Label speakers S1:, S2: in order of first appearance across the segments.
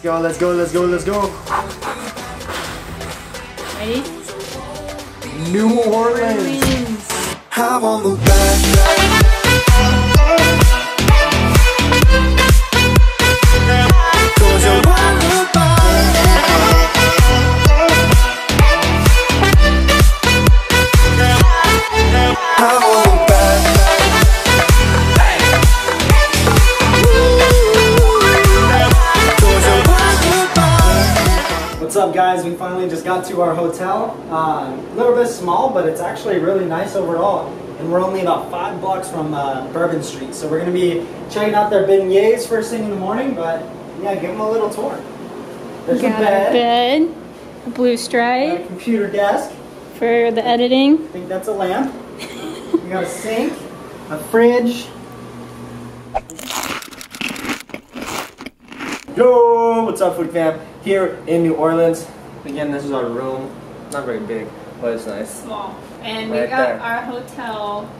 S1: Go, let's go, let's go, let's go.
S2: Ready?
S1: New Orleans.
S2: Orleans.
S3: I'm on the back. Cause you're wonderful.
S1: Guys? We finally just got to our hotel. Uh, a little bit small, but it's actually really nice overall. And we're only about five blocks from uh, Bourbon Street, so we're gonna be checking out their beignets first thing in the morning. But yeah, give them a little tour. There's a
S2: Got a
S1: bed,
S2: bed, a blue stripe.
S1: a computer desk.
S2: for the editing.
S1: I think that's a lamp. we got a sink, a fridge. Yo, what's up, Food Fam? Here in New Orleans. Again, this is our room. Not very big, but it's nice.
S2: Small. And we got
S1: there.
S2: our hotel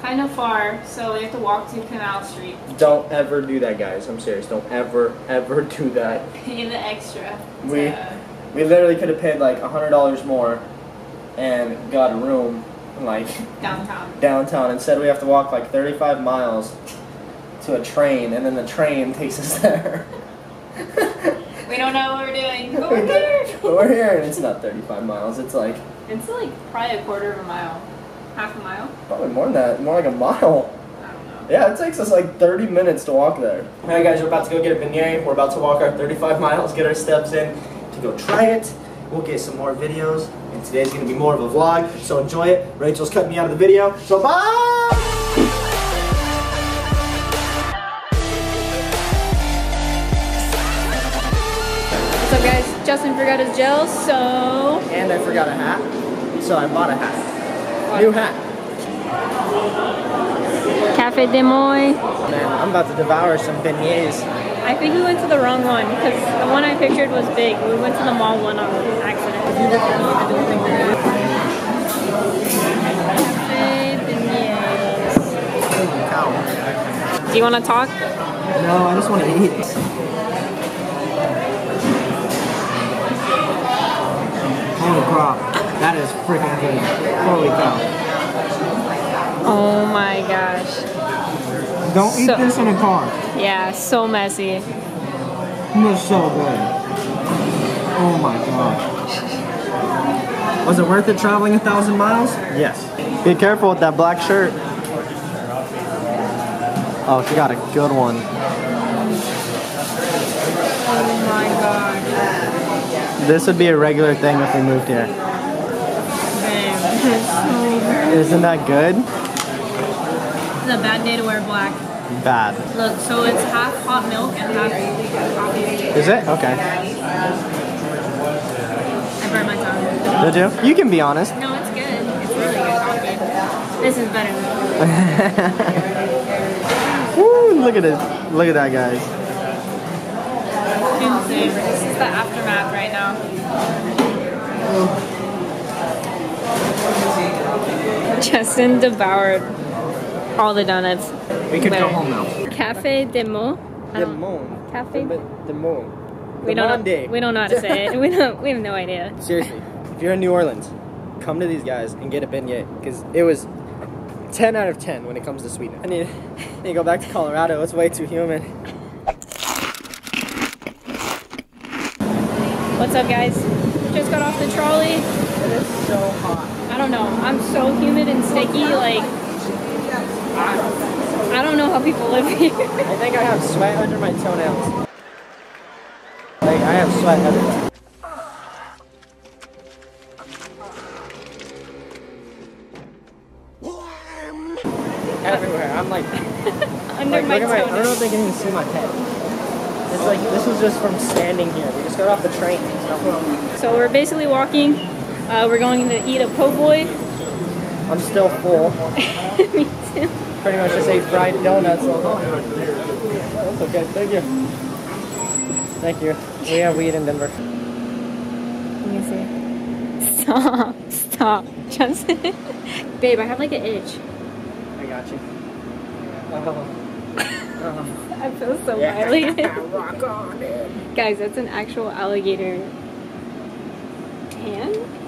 S2: kind of far, so we have to walk to Canal Street.
S1: Don't ever do that, guys. I'm serious. Don't ever, ever do that.
S2: Pay the extra.
S1: We-
S2: to-
S1: We literally could have paid like a hundred dollars more and got a room like
S2: downtown.
S1: downtown. Instead, we have to walk like 35 miles to a train, and then the train takes us there.
S2: We don't know what we're doing, but we're here.
S1: But we're here, and it's not 35 miles. It's like
S2: It's like probably a quarter of a mile, half a mile.
S1: probably more than that, more like a mile.
S2: I don't know.
S1: Yeah, it takes us like 30 minutes to walk there. Alright, guys, we're about to go get a beignet. We're about to walk our 35 miles, get our steps in to go try it. We'll get some more videos, and today's gonna be more of a vlog, so enjoy it. Rachel's cutting me out of the video, so bye!
S2: Justen forgot his gel, so
S1: And I forgot a hat, so I bought a hat. New hat.
S2: Cafe de Moy.
S1: Man, I'm about to devour some beignets.
S2: I think we went to the wrong one because the one I pictured was big. We went to the mall one on accident. Cafe beignets. Do you want to talk?
S1: No, I just want to eat. Holy crap. That is freaking good. Holy cow.
S2: Oh my gosh.
S1: Don't eat
S2: So-
S1: this in a car.
S2: Yeah, so messy.
S1: It was so good. Oh my god. Was it worth it traveling a thousand miles? Yes. Be careful with that black shirt. Oh, she got a good one.
S2: Oh my god.
S1: This would be a regular thing if we moved here. Isn't that good?
S2: It's a bad day to wear black.
S1: Bad.
S2: Look, so it's half hot milk and half coffee.
S1: Is it? Okay.
S2: I burned my tongue.
S1: Did you? You can be honest.
S2: No, it's good. It's really good coffee. This is better than
S1: Woo, look at this. Look at that, guys.
S2: insane. This is the aftermath right now. Justen devoured all the donuts.
S1: We could go
S2: Where?
S1: home now.
S2: Cafe de Mo. I
S1: The. Um,
S2: cafe.
S1: The, the.
S2: We don't
S1: Monday.
S2: know. We don't know how to say it. We don't. We have no idea.
S1: Seriously, if you're in New Orleans, come to these guys and get a beignet because it was 10 out of 10 when it comes to sweetness. I need, I need to go back to Colorado. It's way too humid.
S2: What's up, guys? Just got off the trolley.
S1: It is so hot.
S2: I don't know. I'm so humid and sticky. Like, I don't know how people live here.
S1: I think I have sweat under my toenails. Like, I have sweat everywhere. Everywhere. I'm like,
S2: Under
S1: like
S2: my
S1: look at my, I don't know if they can even see my head. It's like, this was just from standing here. We just got off the train.
S2: So we're basically walking. Uh, we're going to eat a po' boy.
S1: I'm still full.
S2: Me too.
S1: Pretty much just ate fried donuts. the whole time. That's okay. Thank you. Thank you. We have weed in Denver.
S2: Let me see. Stop. Stop. Justen. Babe, I have like an itch.
S1: I got you. Oh.
S2: I feel so violated. Guys, that's an actual alligator tan?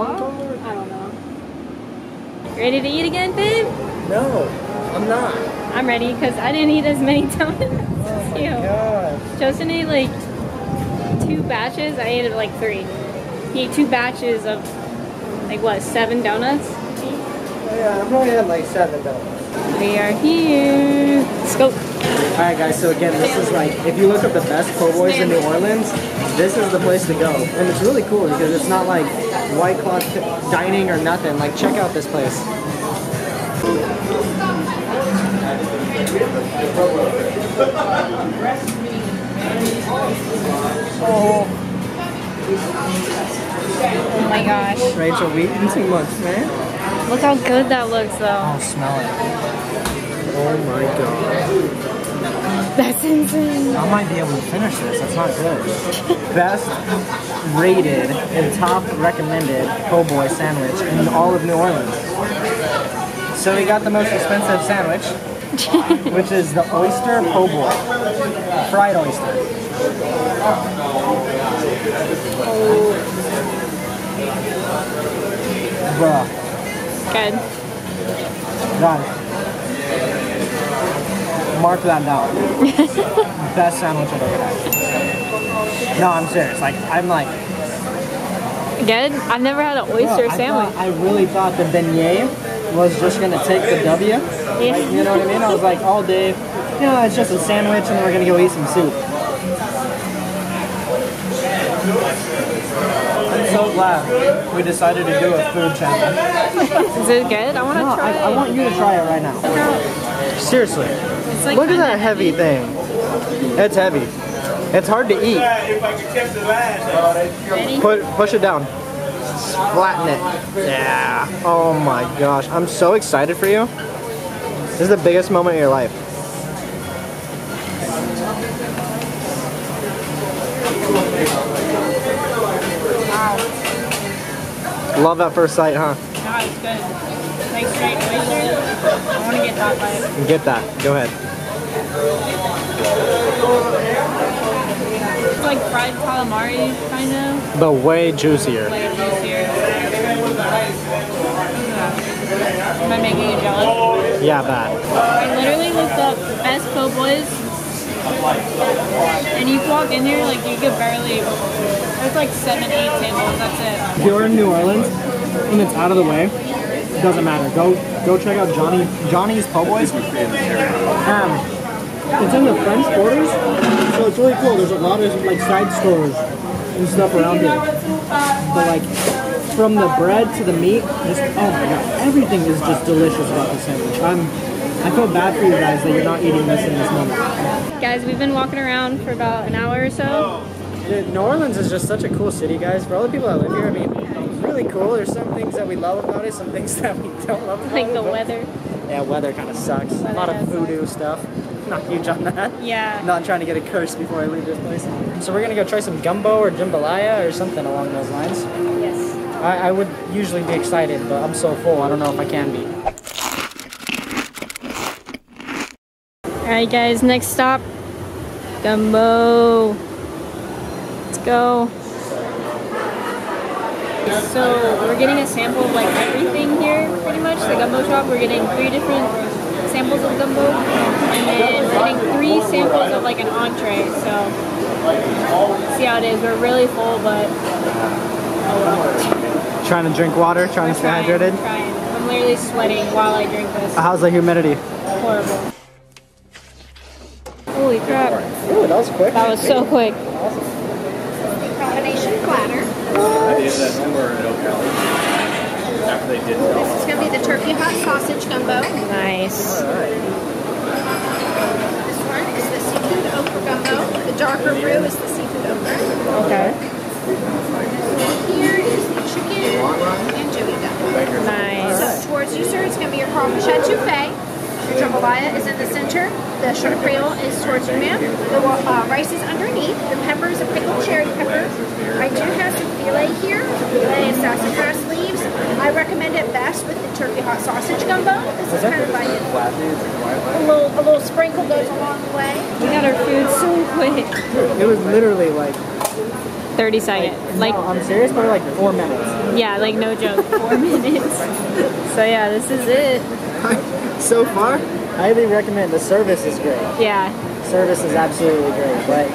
S2: I don't know. Ready to eat again, babe?
S1: No, I'm not.
S2: I'm ready because I didn't eat as many donuts as oh you.
S1: God.
S2: Justen ate like two batches. I ate like three. He ate two batches of like what, seven donuts?
S1: Oh, yeah, I've only had like seven donuts.
S2: We are here. Let's go.
S1: Alright guys, so again, this is like, if you look up the best po' boys in New Orleans, this is the place to go. And it's really cool because it's not like white cloth dining or nothing. Like, check out this place.
S2: Oh my gosh.
S1: Rachel, we eating too much, man.
S2: Look how good that looks though.
S1: Oh, smell it. Oh my god.
S2: That's insane.
S1: I might be able to finish this. That's not good. Best rated and top recommended po' boy sandwich in all of New Orleans. So we got the most expensive sandwich, which is the oyster po' boy, fried oyster. Oh. Bruh,
S2: Good.
S1: done. Mark that down. Best sandwich I've ever had. No, I'm serious. Like, I'm like,
S2: Good? I've never had an oyster
S1: Well, I
S2: sandwich.
S1: thought- I, really thought the beignet was just gonna take the W. Like, you know what I mean? I was like, all day, you know, it's just a sandwich, and then we're gonna go eat some soup. I'm so glad we decided to do a food channel.
S2: Is it good? I want to
S1: No,
S2: try
S1: I, I want you to try it right now. Seriously,
S2: like
S1: look at that heavy thing. It's heavy. It's hard to eat. Put push it down. Flatten it. Yeah. Oh my gosh. I'm so excited for you. This is the biggest moment of your life. Love at first sight, huh?
S2: No, it's good. Like straight oyster. I want to get that.
S1: Get that. Go ahead.
S2: It's like fried calamari, kind of.
S1: But way juicier.
S2: Like juicier. Am I making you jealous?
S1: Yeah, bad.
S2: I literally looked up best po' boys. And you walk in here, like you could barely. There's like seven, eight tables. That's it.
S1: If you're in New Orleans and it's out of the way, it doesn't matter. Go go check out Johnny Johnny's Po' Boys. Um, it's in the French quarters, so it's really cool. There's a lot of like side stores and stuff around here. But like from the bread to the meat, just oh my god, everything is just delicious about this sandwich. I'm I feel bad for you guys that you're not eating this in this moment.
S2: Guys, we've been walking around for about an hour or so.
S1: Dude, New Orleans is just such a cool city, guys. For all the people that live here, I mean, it's really cool. There's some things that we love about it, some things that we don't love about
S2: Like
S1: it.
S2: the weather.
S1: Yeah, weather kind of sucks. a lot of
S2: does
S1: voodoo stuff. Not huge on that.
S2: Yeah.
S1: Not trying to get a curse before I leave this place. So we're gonna go try some gumbo or jambalaya or something along those lines.
S2: Yes.
S1: I, I would usually be excited, but I'm so full. I don't know if I can be.
S2: Alright guys, next stop. Gumbo. Let's go. So we're getting a sample of like everything here pretty much. The gumbo shop. We're getting three different samples of gumbo. And then we're getting three samples of like an entree. So see how it is. We're really full but oh well.
S1: Trying to drink water, trying to stay
S2: Trying,
S1: hydrated.
S2: trying. I'm literally sweating while I drink this.
S1: How's the humidity?
S2: Horrible. Holy crap.
S1: Ooh, that was quick.
S2: That was so quick.
S4: combination platter.
S5: Is that number in Ocala? After they did.
S4: This is going to be the turkey hot sausage gumbo.
S2: Nice.
S4: This one is the seafood okra gumbo. The darker roux is the seafood okra.
S2: Okay.
S4: Here is the chicken andouille gumbo.
S2: Nice.
S4: So towards you, sir, it's going to be your parmesan étouffée. Your jambalaya is in the center. The shrimp creole is towards you, ma'am. The uh, rice is underneath. The pepper is a pickled cherry pepper. I do have some filé here. Filé is sassafras leaves. I recommend recommend it best with the turkey hot sausage gumbo. This is
S1: that
S4: kind of like
S5: Flat dudes and white
S4: a little a little sprinkle goes a long way.
S2: We got our food so quick.
S1: It was literally like,
S2: 30 seconds. Like,
S1: no, I'm serious, but like four minutes.
S2: yeah, like no joke. Four minutes. So yeah, this is it.
S1: so far, highly recommend. The service is great.
S2: Yeah.
S1: Service is absolutely great. But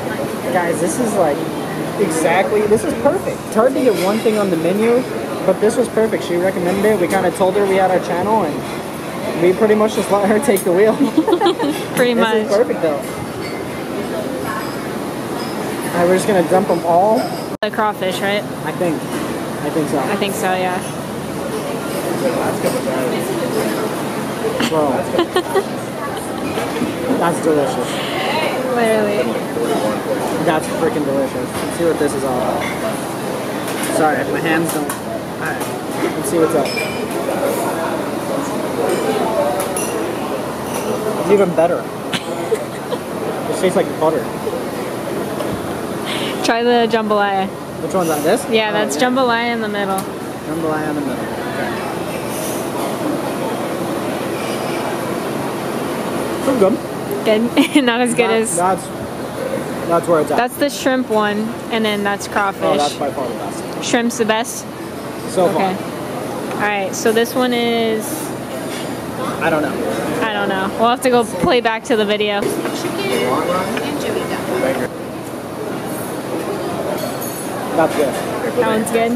S1: guys, this is like exactly. This is perfect. It's hard to get one thing on the menu, but this was perfect. She recommended it. We kind of told her we had our channel, and we pretty much just let her take the wheel.
S2: Pretty
S1: this
S2: much.
S1: This is perfect though. Alright, we're just gonna dump them all.
S2: The crawfish, right?
S1: I think. I think so.
S2: I think so, yeah.
S1: Bro. That's delicious.
S2: Literally.
S1: That's freaking delicious. Let's see what this is all about. Sorry, my hands don't. Let's see what's up. It's even better. it tastes like butter.
S2: Try the jambalaya.
S1: Which one's that? This?
S2: Yeah, that's jambalaya in the middle.
S1: Jambalaya in the middle. Okay. Pretty good.
S2: Good. Not as good as.
S1: That's, that's where it's at.
S2: That's the shrimp one, and then that's crawfish.
S1: oh, that's by far the best.
S2: Shrimp's the best.
S1: So
S2: Okay.
S1: far.
S2: All right. So this one is.
S1: I don't know.
S2: I don't know. We'll have to go play back to the video.
S4: Chicken and Joey gumbo.
S1: That's good.
S2: That one's good.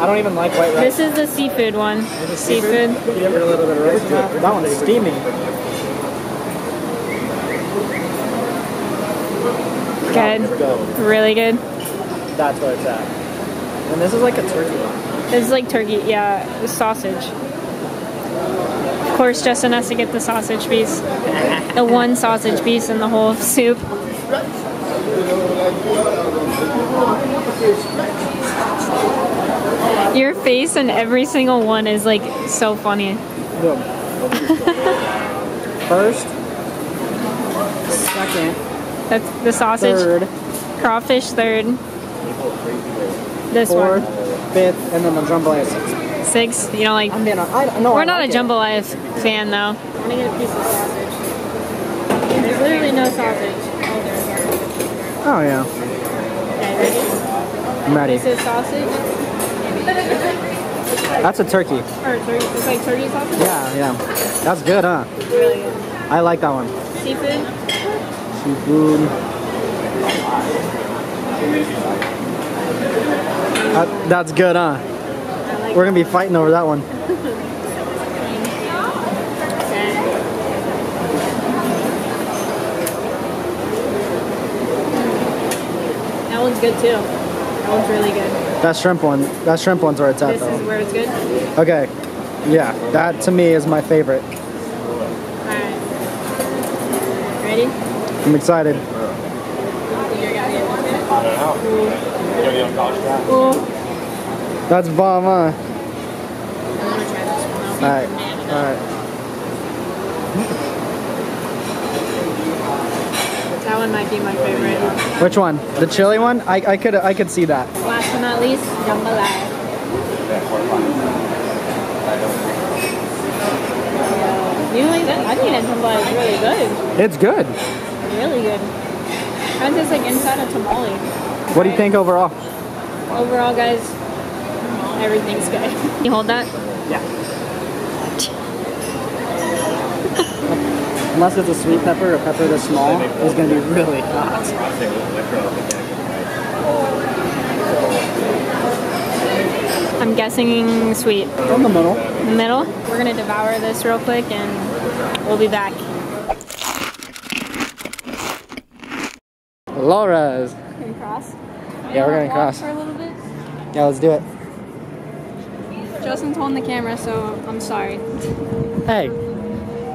S1: I don't even like white rice.
S2: This is the seafood one. Seafood.
S1: You get a little bit of rice that. That one's steaming.
S2: Good.
S1: Go.
S2: Really good.
S1: That's where it's at. And this is like a turkey one.
S2: Is like turkey. Yeah, the sausage. Of course, Justen has to get the sausage piece. The one sausage piece in the whole soup. Your face in every single one is like so funny.
S1: First, second,
S2: That's the sausage.
S1: third,
S2: Crawfish third. This
S1: fourth,
S2: one.
S1: fifth, and then the jambalaya sixth.
S2: Six. You know, like
S1: I mean, I, no,
S2: we're
S1: I
S2: not
S1: like
S2: a
S1: it.
S2: jambalaya f- fan though. I'm gonna get a piece of sausage. There's literally no sausage. Oh,
S1: Oh yeah,
S2: Okay, ready?
S1: I'm ready.
S2: This is sausage.
S1: That's a turkey.
S2: Or turkey. It's like turkey sausage.
S1: Yeah, yeah. That's good, huh?
S2: Really good.
S1: I like that one.
S2: Seafood.
S1: Seafood. That, that's good, huh?
S2: Like
S1: We're gonna be fighting over that one.
S2: That one's good too. That one's really good.
S1: That shrimp one. That shrimp one's where it's at,
S2: This is
S1: though.
S2: where it's good.
S1: Okay. Yeah, that to me is my favorite.
S2: Alright. Ready?
S1: I'm excited.
S2: Ooh.
S1: That's bomb, huh?
S2: I wanna try this one.
S1: Alright, alright.
S2: That one might be my favorite.
S1: Which one? The chili one? I, I could I could see that.
S2: Last but not least, jambalaya. You like that? I think that jambalaya is really good.
S1: It's good.
S2: Really good. Kind of like inside a tamale.
S1: What do you think overall?
S2: Overall, guys, everything's good. You hold that?
S1: Yeah. Unless it's a sweet pepper, or pepper this small, it's gonna be really hot.
S2: I'm guessing sweet.
S1: From the middle.
S2: In the middle. We're gonna devour this real quick and we'll be back.
S1: Laura's.
S2: Can we cross?
S1: Yeah, we're gonna cross.
S2: For a little bit.
S1: Yeah, let's do it.
S2: Justen's holding the camera, so I'm sorry.
S1: Hey,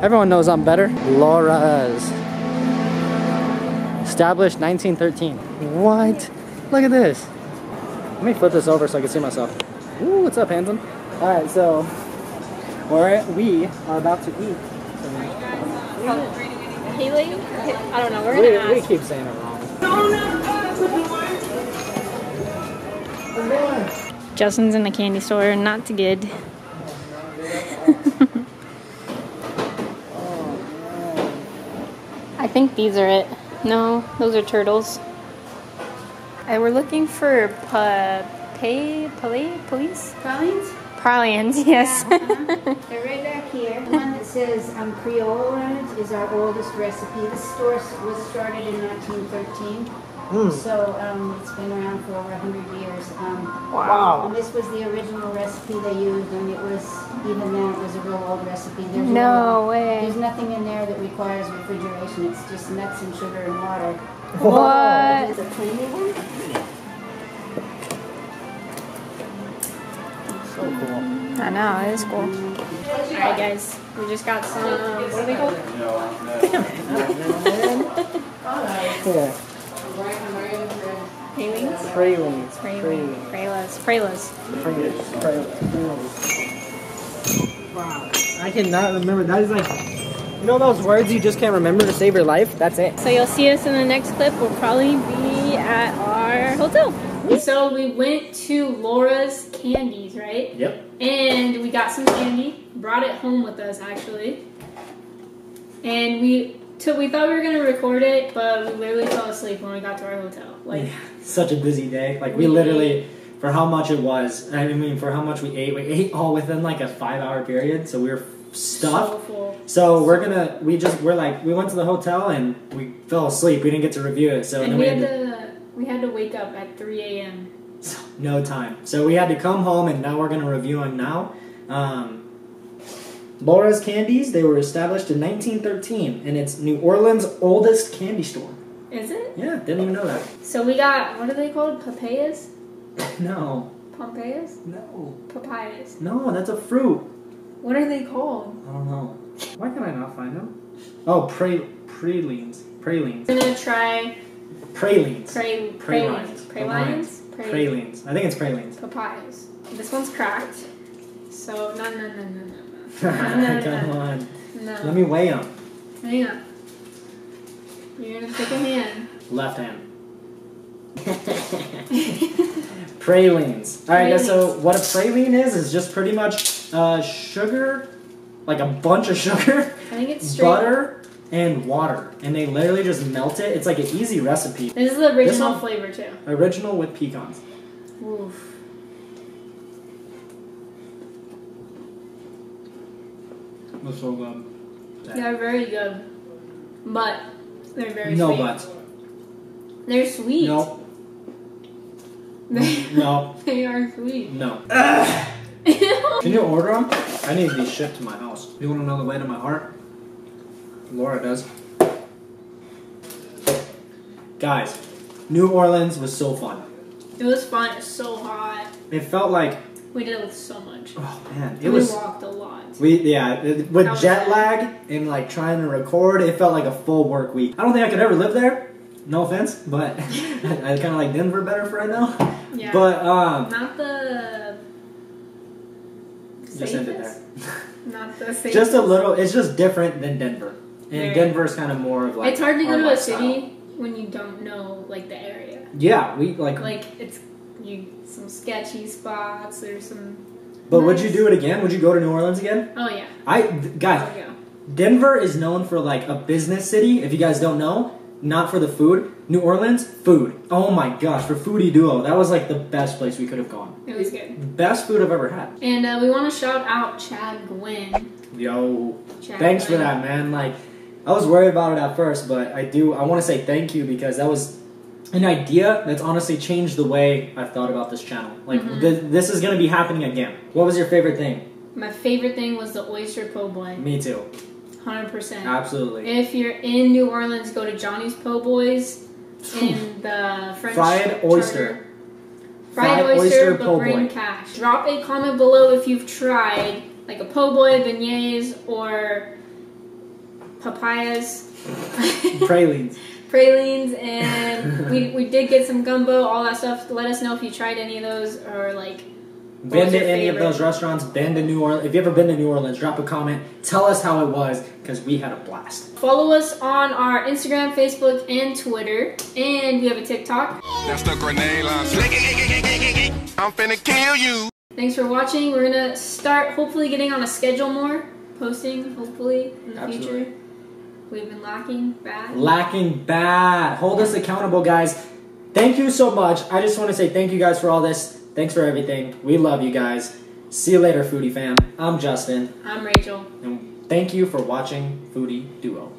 S1: everyone knows I'm better. Laura's. Established 1913. What? Look at this. Let me flip this over so I can see myself. Ooh, what's up, Hanson? Alright, so we're, we are about to eat.
S2: Haley? Uh, I don't know. We're
S1: We,
S2: gonna
S1: we
S2: ask.
S1: keep saying it wrong.
S2: Justen's in the candy store, not too good. I think these are it. No, those are turtles. And we're looking for pa pay poli police?
S6: Pralines?
S2: Pralines, yes. Yeah, uh -huh.
S6: They're right back here. The one that says um, Creole on it is our oldest recipe. This store was started in 1913. So um, it's been around for over 100 years. Um,
S1: Wow.
S6: And this was the original recipe they used, and it was, even then, it was a real old recipe. There's
S2: No way.
S6: There's nothing in there that requires refrigeration. It's just nuts and sugar and water.
S2: what?
S6: Is it a creamy one?
S1: So cool.
S2: I know, it is cool. Alright, guys, we just got some. What are they called?
S1: Yeah.
S2: Pralines?
S1: Pralines.
S2: Pralines. Pralines. Pralines.
S1: Wow. I cannot remember. That is like, you know those words you just can't remember to save your life? That's it.
S2: So you'll see us in the next clip. We'll probably be at our hotel. So we went to Laura's Candies, right?
S1: Yep.
S2: And we got some candy. Brought it home with us actually. And we took. We thought we were gonna record it, but we literally fell asleep when we got to our hotel. Like
S1: Such a busy day. Like we
S2: We
S1: literally, for how much it was, I mean, for how much we ate, we ate all within like a five-hour period. So we were
S2: so
S1: stuffed.
S2: full.
S1: So we're gonna, we just, we're like, we went to the hotel and we fell asleep. We didn't get to review it. So
S2: And we
S1: we
S2: had
S1: to
S2: we had to wake up at 3 a.m.
S1: no time. So we had to come home and now we're gonna review them now. Um, Laura's Candies, they were established in 1913 and it's New Orleans' oldest candy store.
S2: Is it?
S1: Yeah, didn't even know that.
S2: So we got what are they called? Papayas?
S1: No,
S2: Pompeyas?
S1: no,
S2: Papayas.
S1: no, that's a fruit.
S2: What are they called?
S1: I don't know. Why can I not find them? Oh, pra- pralines. Pralines.
S2: I'm gonna try
S1: Pralines.
S2: pray
S1: Pralines.
S2: pralines. Pralines?
S1: Pralines. I think it's pralines.
S2: papayas. This one's cracked. So no no no no no
S1: Come
S2: no.
S1: on.
S2: No.
S1: Let me weigh them.
S2: Hang on. You're gonna pick a hand.
S1: Left hand. Pralines. Alright, guys, so what a praline is, is just pretty much uh, sugar, like a bunch of sugar,
S2: I think it's straight.
S1: butter, and water. And they literally just melt it. It's like an easy recipe.
S2: This is the original
S1: one?
S2: flavor too.
S1: Original with pecans.
S2: Oof.
S1: That's so good.
S2: They're very good. But they're very sweet.
S1: No
S2: sweet.
S1: buts.
S2: They're sweet.
S1: No.
S2: They, mm,
S1: No.
S2: they are sweet.
S1: No. Can you order them? I need these shipped to my house. You want to know the way to my heart? Laura does. Guys, New Orleans was so fun.
S2: It was fun. It was so hot.
S1: It felt like,
S2: We did it with so much.
S1: oh man, it
S2: And
S1: was.
S2: we walked a lot.
S1: We yeah, with jet lag and like trying to record, it felt like a full work week. I don't think I could ever live there. No offense, but I kind of like Denver better for right now.
S2: Yeah.
S1: But um,
S2: not the
S1: just end it there.
S2: Not the safest.
S1: Just a little. It's just different than Denver, and
S2: Very.
S1: Denver's kind of more of like.
S2: it's hard to go to a city when you don't know like the area.
S1: Yeah, we like.
S2: Like it's you some sketchy spots. There's some.
S1: But would you do it again? Would you go to New Orleans again?
S2: Oh yeah.
S1: I guys,
S2: Oh yeah.
S1: Denver is known for like a business city. If you guys don't know, not for the food. New Orleans, food. Oh my gosh, for Foodie Duo, that was like the best place we could have gone.
S2: It was good.
S1: Best food I've ever had.
S2: And uh, we want to shout out Chad Guin.
S1: Yo,
S2: Chad
S1: thanks for that, man. Like, I was worried about it at first, but I do. I want to say thank you because that was an idea that's honestly changed the way I've thought about this channel. Like,
S2: Mhm.
S1: th- this is gonna be happening again. What was your favorite thing?
S2: My favorite thing was the oyster po' boy.
S1: Me too.
S2: Hundred percent.
S1: Absolutely.
S2: If you're in New Orleans, go to Johnny's Po' Boys in the French
S1: Fried oyster.
S2: Fried,
S1: Fried
S2: oyster,
S1: oyster
S2: but
S1: po'
S2: bring
S1: boy.
S2: cash. Drop a comment below if you've tried like a po' boy, beignets, or papayas,
S1: Pralines.
S2: pralines, and we, we did get some gumbo, all that stuff. Let us know if you tried any of those or like
S1: Been to
S2: your
S1: any of those restaurants? Been to New Orleans? If you ever been to New Orleans, drop a comment. Tell us how it was because we had a blast.
S2: follow us on our Instagram, Facebook, and Twitter, and we have a TikTok.
S3: That's the grenade launcher. I'm finna kill you.
S2: Thanks for watching. We're gonna start hopefully getting on a schedule more, posting hopefully in the
S1: Absolutely.
S2: future. We've been lacking bad.
S1: lacking bad. Hold us accountable, guys. Thank you so much. I just want to say thank you guys for all this. Thanks for everything. We love you guys. See you later, Foodie fam. I'm Justen,
S2: I'm Rachel.
S1: and thank you for watching Foodie Duo.